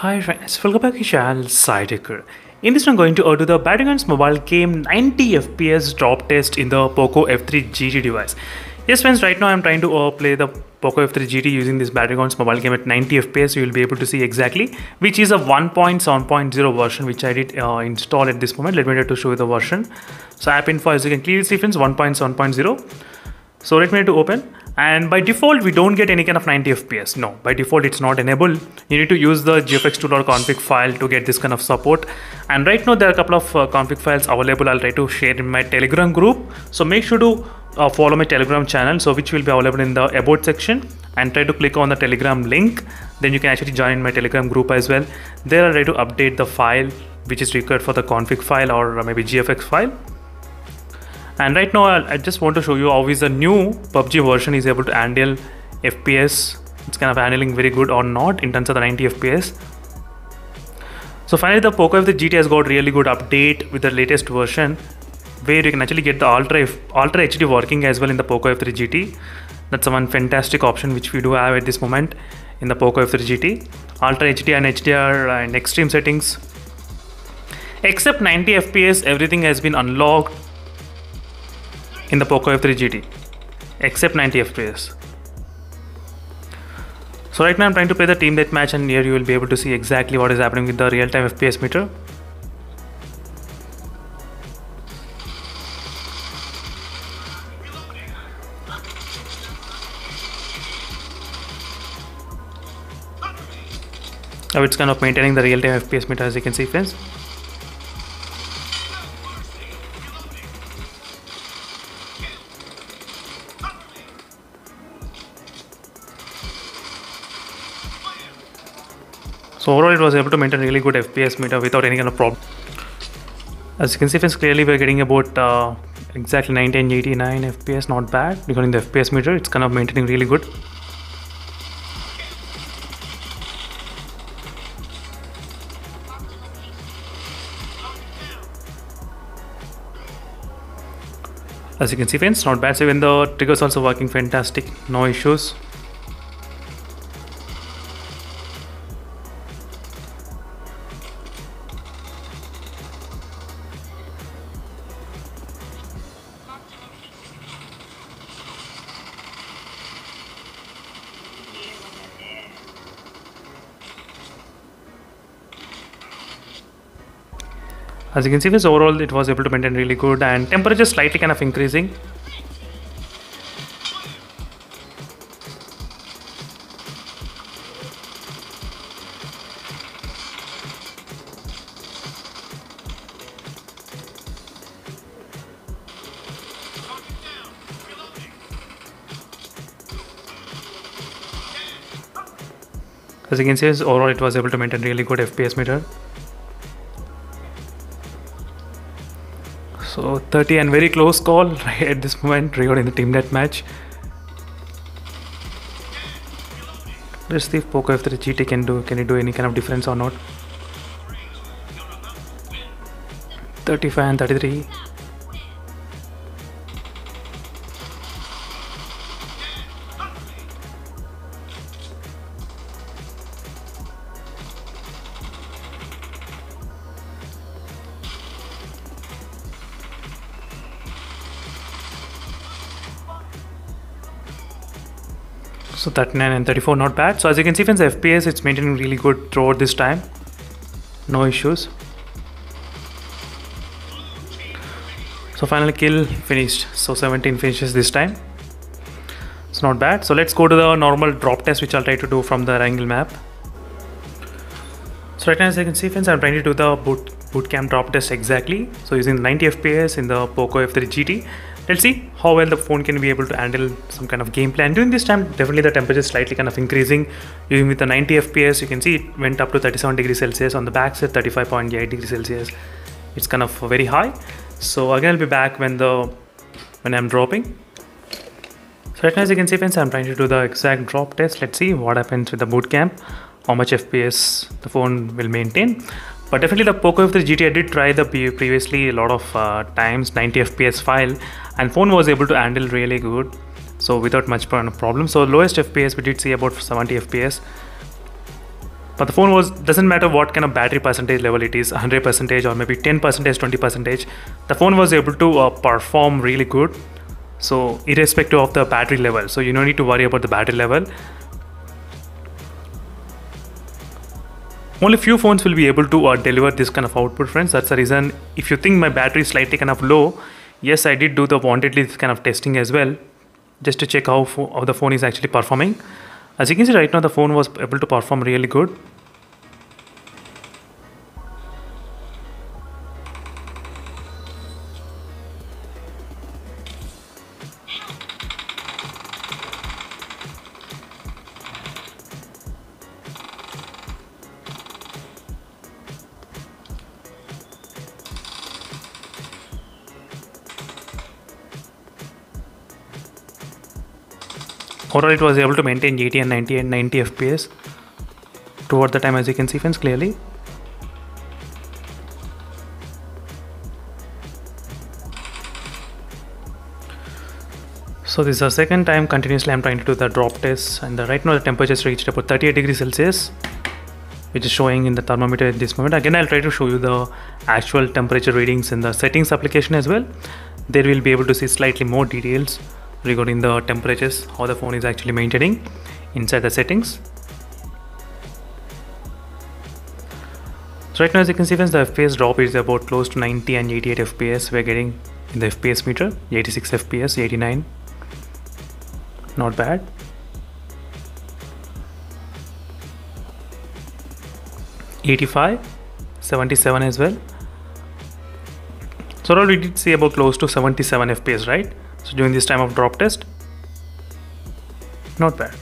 Hi friends, welcome back to channel Sai Tech Guru. In this one, I'm going to do the Battlegrounds mobile game 90 FPS drop test in the Poco F3 GT device. Yes friends, right now I'm trying to uh, play the Poco F3 GT using this Battlegrounds mobile game at 90 FPS. You will be able to see exactly which is a 1.7.0 version which I did uh, install at this moment. Let me try to show you the version. So app info as you can clearly see friends 1.7.0. So let me to open and by default we don't get any kind of 90 fps no by default it's not enabled. You need to use the gfx2.config file to get this kind of support. And right now there are a couple of uh, config files available. I'll try to share in my telegram group. So make sure to uh, follow my telegram channel so which will be available in the about section. And try to click on the telegram link. Then you can actually join my telegram group as well. There i'll try to update the file which is required for the config file or maybe gfx file and right now I just want to show you how is the new PUBG version is able to handle FPS it's kind of handling very good or not in terms of the 90 FPS so finally the Poco F3 GT has got really good update with the latest version where you can actually get the Ultra, Ultra HD working as well in the Poco F3 GT that's one fantastic option which we do have at this moment in the Poco F3 GT Ultra HD and HDR and extreme settings. Except 90 FPS everything has been unlocked in the Poco F3 GT except 90 FPS. So right now I'm trying to play the team deathmatch and here you will be able to see exactly what is happening with the real-time FPS meter. Now it's kind of maintaining the real-time FPS meter as you can see friends. So overall it was able to maintain really good FPS meter without any kind of problem. As you can see friends clearly we're getting about uh, exactly 1989 FPS not bad regarding the FPS meter it's kind of maintaining really good. As you can see friends not bad so even the triggers also working fantastic no issues as you can see this overall it was able to maintain really good and temperature slightly kind of increasing. As you can see overall it was able to maintain really good fps meter So 30 and very close call right at this moment regarding the team deathmatch. Let's see if Poco F3 GT can do can it do any kind of difference or not. 35 and 33. So 39 and 34 not bad. So as you can see friends fps it's maintaining really good throughout this time. No issues. So finally kill finished. So 17 finishes this time. It's not bad. So let's go to the normal drop test which i'll try to do from the Erangel map. So right now as you can see friends i'm trying to do the boot bootcamp drop test exactly. So using 90 fps in the poco f3 gt let's see how well the phone can be able to handle some kind of gameplay. And during this time definitely the temperature is slightly kind of increasing. Even with the 90 fps you can see it went up to 37 degrees celsius. On the back side 35.8 degrees celsius. It's kind of very high. So again i'll be back when the when i'm dropping. So right now as you can see friends i'm trying to do the exact drop test. Let's see what happens with the boot camp. How much fps the phone will maintain but definitely the Poco F3 GT I did try the previously a lot of uh, times 90 FPS file and phone was able to handle really good so without much problem. So lowest FPS we did see about 70 FPS but the phone was doesn't matter what kind of battery percentage level it is 100 percentage or maybe 10 percentage 20 percentage the phone was able to uh, perform really good. So irrespective of the battery level so you don't need to worry about the battery level only few phones will be able to uh, deliver this kind of output friends. That's the reason if you think my battery is slightly kind of low yes i did do the wantedly kind of testing as well just to check how, how the phone is actually performing. As you can see right now the phone was able to perform really good overall it was able to maintain 80 and 90 and 90 fps toward the time as you can see friends clearly. So this is the second time continuously i'm trying to do the drop test and the, right now the temperature has reached about 38 degrees celsius which is showing in the thermometer at this moment. Again i'll try to show you the actual temperature readings in the settings application as well. There we'll be able to see slightly more details regarding the temperatures how the phone is actually maintaining inside the settings. So right now as you can see the fps drop is about close to 90 and 88 fps we're getting in the fps meter 86 fps 89 not bad. Eighty-five, seventy-seven as well. So all we did see about close to 77 FPS, right? So during this time of drop test, not bad.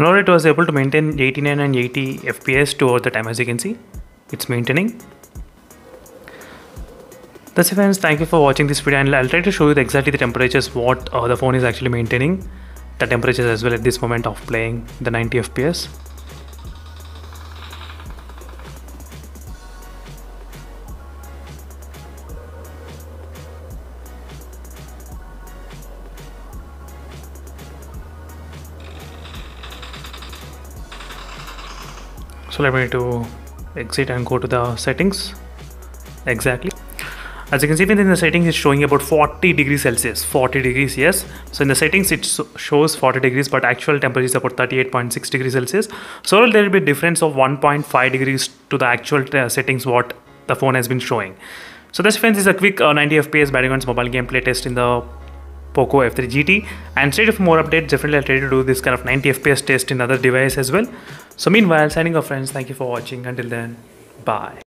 And all it was able to maintain 89 and 80 fps over the time as you can see. It's maintaining. That's it friends. Thank you for watching this video and i'll try to show you exactly the temperatures what uh, the phone is actually maintaining the temperatures as well at this moment of playing the 90 fps so let me to exit and go to the settings. Exactly. As you can see in the settings it's showing about 40 degrees celsius. 40 degrees yes. So in the settings it shows 40 degrees but actual temperature is about 38.6 degrees celsius. So there will be a difference of 1.5 degrees to the actual uh, settings what the phone has been showing. So this friends is a quick uh, 90 fps Battlegrounds mobile gameplay test in the Poco F3 GT and straight for more updates definitely I'll try to do this kind of 90 FPS test in other device as well. So meanwhile signing off friends thank you for watching until then bye.